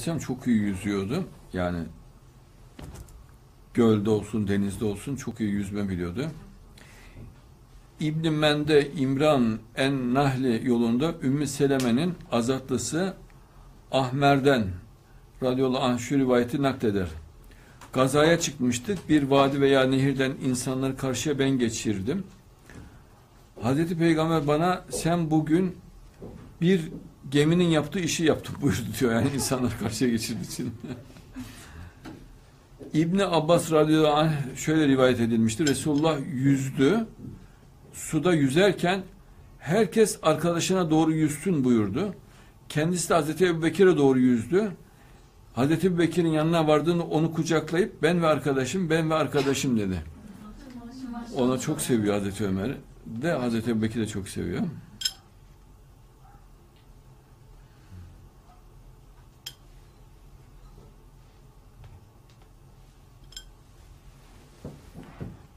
Çok iyi yüzüyordu. Yani gölde olsun, denizde olsun çok iyi yüzme biliyordu. İbn Mende İmran en Nahli yolunda Ümmü Seleme'nin azatlısı Ahmer'den radıyallahu anh şu rivayeti nakleder. Gazaya çıkmıştık. Bir vadi veya nehirden insanları karşıya ben geçirdim. Hazreti Peygamber bana sen bugün bir geminin yaptığı işi yaptı buyurdu diyor. Yani insanlar karşıya geçirdiği için. İbni Abbas radıyallahu anh şöyle rivayet edilmiştir. Resulullah yüzdü. Suda yüzerken herkes arkadaşına doğru yüzsün buyurdu. Kendisi de Hazreti Ebu Bekir'e doğru yüzdü. Hazreti Ebu Bekir'in yanına vardığını onu kucaklayıp ben ve arkadaşım, ben ve arkadaşım dedi. Ona çok seviyor Hazreti Ömer de Hazreti Ebu Bekir de çok seviyor.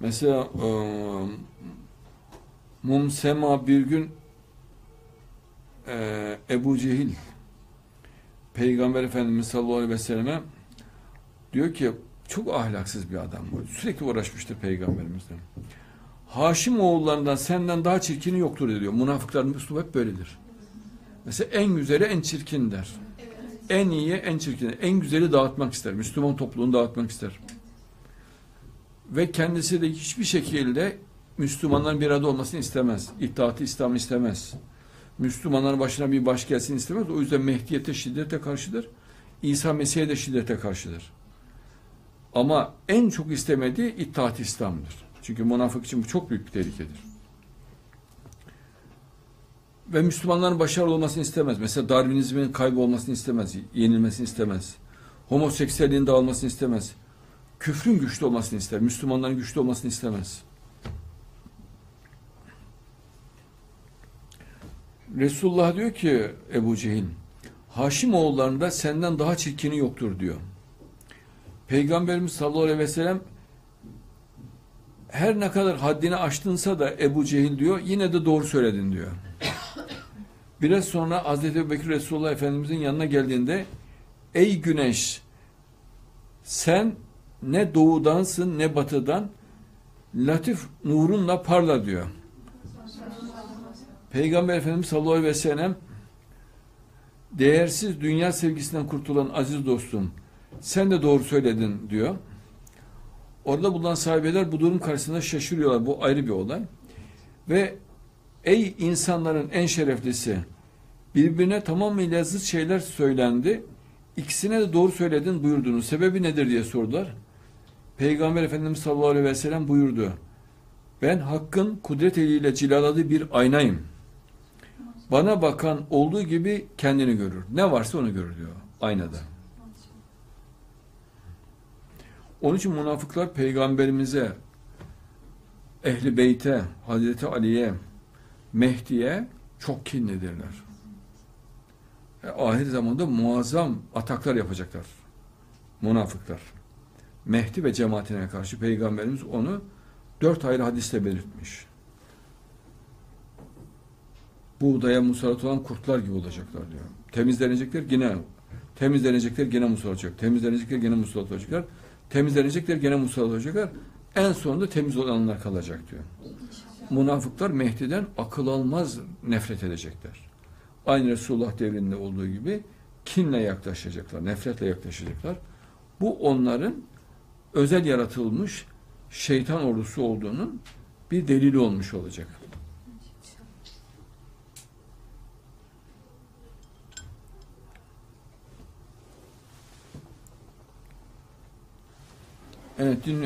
Mesela e, Mumsema bir gün e, Ebu Cehil Peygamber Efendimiz sallallahu aleyhi ve selleme diyor ki çok ahlaksız bir adam bu. Sürekli uğraşmıştır peygamberimizden. Haşim oğullarından senden daha çirkini yoktur diyor. Münafıkların üslubu hep böyledir. Mesela en güzeli en çirkin der. En iyi en çirkin. En güzeli dağıtmak ister. Müslüman topluluğunu dağıtmak ister. Ve kendisi de hiçbir şekilde Müslümanların bir arada olmasını istemez. İttihatı İslam istemez. Müslümanların başına bir baş gelsin istemez. O yüzden Mehdiyete şiddete karşıdır. İsa Mesih'e de şiddete karşıdır. Ama en çok istemediği İttihat İslam'dır. Çünkü münafık için bu çok büyük bir tehlikedir. Ve Müslümanların başarılı olmasını istemez. Mesela Darwinizmin kaybolmasını istemez. Yenilmesini istemez. Homoseksüelliğin dağılmasını istemez. Küfrün güçlü olmasını ister. Müslümanların güçlü olmasını istemez. Resulullah diyor ki Ebu Cehil, Haşim oğullarında senden daha çirkini yoktur diyor. Peygamberimiz sallallahu aleyhi ve sellem her ne kadar haddini aştınsa da Ebu Cehil diyor yine de doğru söyledin diyor. Biraz sonra Hazreti Bekir Resulullah Efendimizin yanına geldiğinde ey güneş sen ne doğudansın ne batıdan latif nurunla parla diyor. Peygamber Efendimiz sallallahu aleyhi ve sellem değersiz dünya sevgisinden kurtulan aziz dostum sen de doğru söyledin diyor. Orada bulunan sahibeler bu durum karşısında şaşırıyorlar. Bu ayrı bir olay. Ve ey insanların en şereflisi birbirine tamamıyla zıt şeyler söylendi. İkisine de doğru söyledin buyurdunuz. Sebebi nedir diye sordular. Peygamber Efendimiz sallallahu aleyhi ve sellem buyurdu. Ben hakkın kudret eliyle cilaladığı bir aynayım. Bana bakan olduğu gibi kendini görür. Ne varsa onu görür diyor aynada. Onun için münafıklar peygamberimize, ehli beyte, Hazreti Ali'ye, Mehdi'ye çok kinlidirler. E, ahir zamanda muazzam ataklar yapacaklar. Münafıklar. Mehdi ve cemaatine karşı peygamberimiz onu dört ayrı hadiste belirtmiş. Buğdaya musallat olan kurtlar gibi olacaklar diyor. Temizlenecekler yine temizlenecekler gene musallat olacak. Temizlenecekler gene musallat olacaklar. Temizlenecekler gene musallat olacaklar. En sonunda temiz olanlar kalacak diyor. Münafıklar Mehdi'den akıl almaz nefret edecekler. Aynı Resulullah devrinde olduğu gibi kinle yaklaşacaklar, nefretle yaklaşacaklar. Bu onların özel yaratılmış şeytan ordusu olduğunun bir delili olmuş olacak. Evet dinliyorum.